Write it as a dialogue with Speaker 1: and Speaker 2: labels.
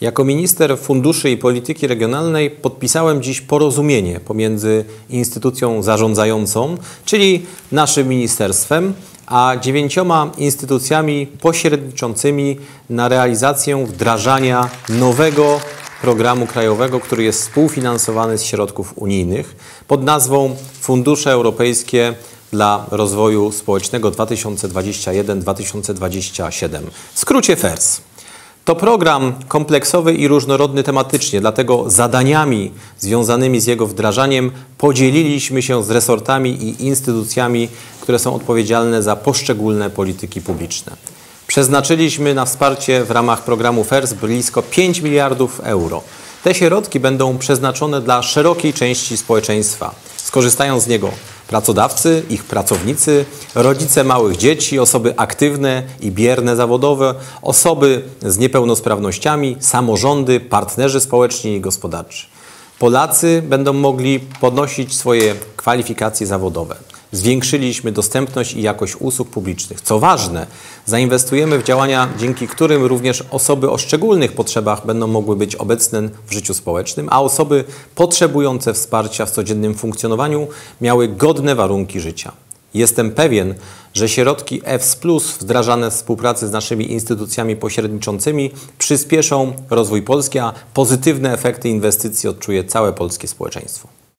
Speaker 1: Jako minister funduszy i polityki regionalnej podpisałem dziś porozumienie pomiędzy instytucją zarządzającą, czyli naszym ministerstwem, a dziewięcioma instytucjami pośredniczącymi na realizację wdrażania nowego programu krajowego, który jest współfinansowany z środków unijnych pod nazwą Fundusze Europejskie dla Rozwoju Społecznego 2021-2027. W skrócie FERS. To program kompleksowy i różnorodny tematycznie, dlatego zadaniami związanymi z jego wdrażaniem podzieliliśmy się z resortami i instytucjami, które są odpowiedzialne za poszczególne polityki publiczne. Przeznaczyliśmy na wsparcie w ramach programu FERS blisko 5 miliardów euro. Te środki będą przeznaczone dla szerokiej części społeczeństwa. Skorzystają z niego pracodawcy, ich pracownicy, rodzice małych dzieci, osoby aktywne i bierne zawodowe, osoby z niepełnosprawnościami, samorządy, partnerzy społeczni i gospodarczy. Polacy będą mogli podnosić swoje kwalifikacje zawodowe. Zwiększyliśmy dostępność i jakość usług publicznych. Co ważne, zainwestujemy w działania, dzięki którym również osoby o szczególnych potrzebach będą mogły być obecne w życiu społecznym, a osoby potrzebujące wsparcia w codziennym funkcjonowaniu miały godne warunki życia. Jestem pewien, że środki EFS Plus wdrażane w współpracy z naszymi instytucjami pośredniczącymi przyspieszą rozwój Polski, a pozytywne efekty inwestycji odczuje całe polskie społeczeństwo.